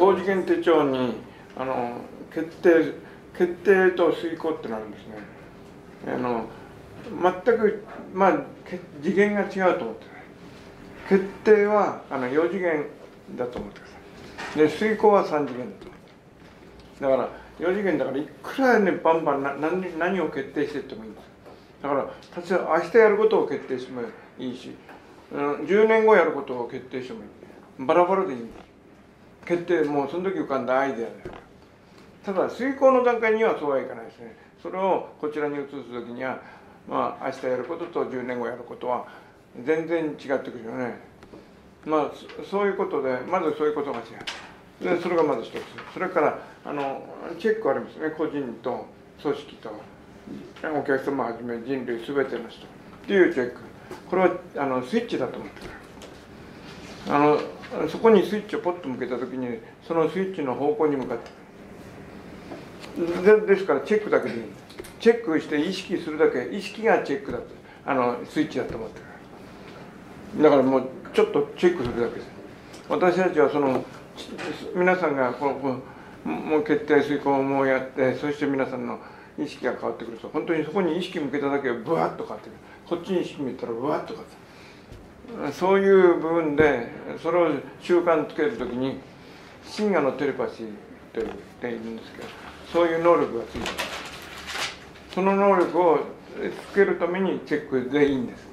高次元手帳にあの決定決定と遂行ってのあるんですね。あの全くまあ次元が違うと思って決定はあの4次元だと思ってください。で遂行は3次元だと思ってだから4次元だからいくらねバンバンな何何を決定していってもいいんです。だから例えば明日やることを決定してもいいし10年後やることを決定してもいい。バラバラでいいんです。決定もうその時浮かんだアイデアでただ遂行の段階にはそうはいかないですね。それをこちらに移す時にはまあ明日やることと10年後やることは全然違ってくるよね。まあそういうことでまずそういうことが違う。でそれがまず一つ。それからあのチェックありますね。個人と組織とお客様はじめ人類全ての人っていうチェック。これはあのスイッチだと思ってくるあのそこにスイッチをポッと向けた時にそのスイッチの方向に向かってでですからチェックだけでいいチェックして意識するだけ意識がチェックだとあのスイッチだと思ってるだからもうちょっとチェックするだけです私たちはその皆さんがこのもう決定遂行もうやってそして皆さんの意識が変わってくる。と本当にそこに意識向けただけでブワッと変わってくるこっちに意識向けたらブワッと変わってくる。そういう部分でそれを習慣つける時に真我のテレパシーと言っているんですけどそういう能力がついてます。その能力をつけるためにチェックでいいんです。